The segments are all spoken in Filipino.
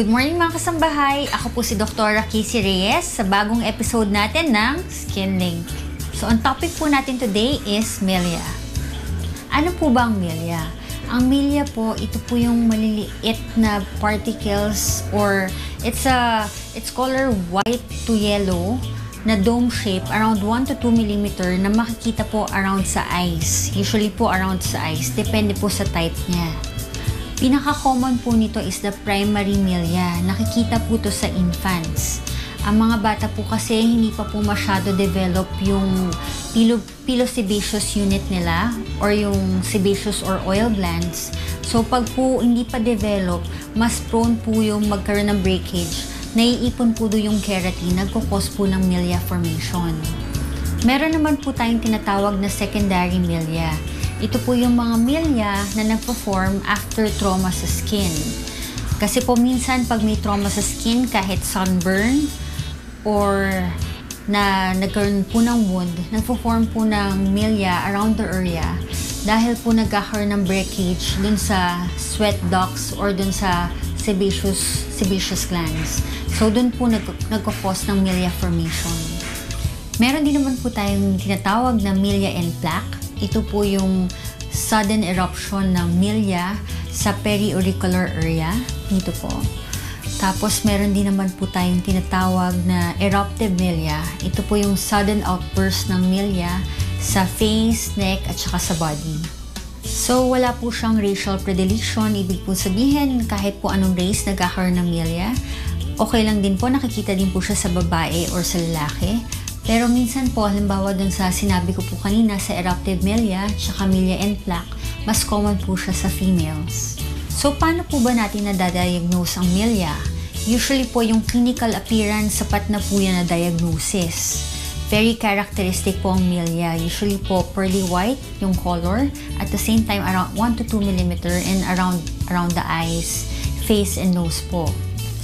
Good morning mga kasambahay! Ako po si Dr. Casey Reyes sa bagong episode natin ng Skin Link. So, ang topic po natin today is milia. Ano po ba ang milia? Ang milia po, ito po yung maliliit na particles or it's a it's color white to yellow na dome shape around 1 to 2 mm na makikita po around sa eyes. Usually po around sa eyes. Depende po sa type niya. Pinaka-common po nito is the primary milia. Nakikita po to sa infants. Ang mga bata po kasi hindi pa po masyado develop yung pilo, pilosebaceous unit nila or yung sebaceous or oil glands. So pag po hindi pa develop, mas prone po yung magkaroon ng breakage. Naiipon po do yung keratin, nagkukos po ng milia formation. Meron naman po tayong tinatawag na secondary milia. Ito po yung mga milia na nagpo-form after trauma sa skin. Kasi po minsan pag may trauma sa skin, kahit sunburn or na nagkaroon po ng wound, nagpo-form po ng milia around the area dahil po nagkakaroon ng breakage dun sa sweat ducts or dun sa sebaceous, sebaceous glands. So dun po nag, nagko-cause ng milia formation. Meron din naman po tayong tinatawag na milia and plaque ito po yung sudden eruption ng milia sa periauricular area. Dito po. Tapos meron din naman po tayong tinatawag na eruptive milia. Ito po yung sudden outburst ng milia sa face, neck, at saka sa body. So, wala po siyang racial predilection. Ibig po sabihin, kahit po anong race nagkakaroon ng milia, okay lang din po, nakikita din po siya sa babae or sa lalaki. Pero minsan po, halimbawa dun sa sinabi ko po kanina sa eruptive milia, tsaka milia and plaque, mas common po siya sa females. So, paano po ba natin nadadiagnose ang milia? Usually po yung clinical appearance, sapat na po yan na diagnosis. Very characteristic po ang milia. Usually po pearly white yung color. At the same time, around 1 to 2 mm and around, around the eyes, face, and nose po.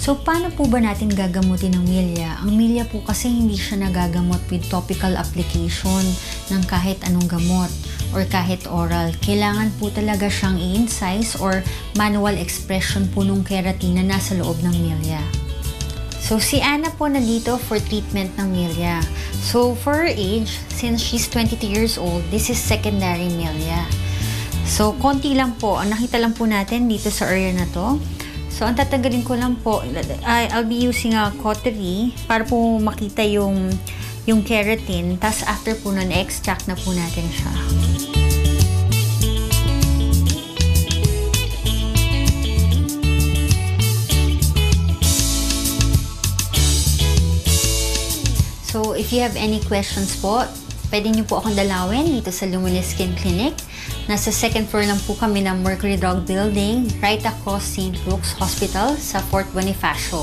So, paano po ba natin gagamutin ng milya? Ang milya po kasi hindi siya nagagamot with topical application ng kahit anong gamot or kahit oral. Kailangan po talaga siyang i-incise or manual expression po ng keratin na nasa loob ng milya. So, si Anna po na dito for treatment ng milya. So, for her age, since she's 22 years old, this is secondary milya. So, konti lang po. Ang nakita lang po natin dito sa area na to, So, ang tatanggalin ko lang po, I'll be using a cautery para po makita yung, yung keratin. Tapos, after po nun, extract na po natin siya. So, if you have any questions po, pwede niyo po akong dalawin dito sa Luminous Skin Clinic. Nasa second floor lang po kami ng Mercury Drug Building, right across St. Luke's Hospital sa Fort Bonifacio.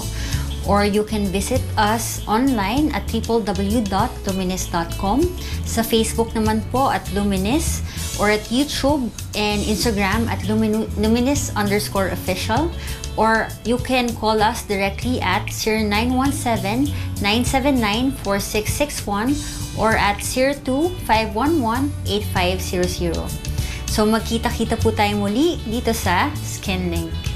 Or you can visit us online at www.luminis.com. Sa Facebook naman po at Luminis or at YouTube and Instagram at Luminis underscore official. Or you can call us directly at 0917-979-4661 or at 02-511-8500. So magkita-kita po tayo muli dito sa SkinLink.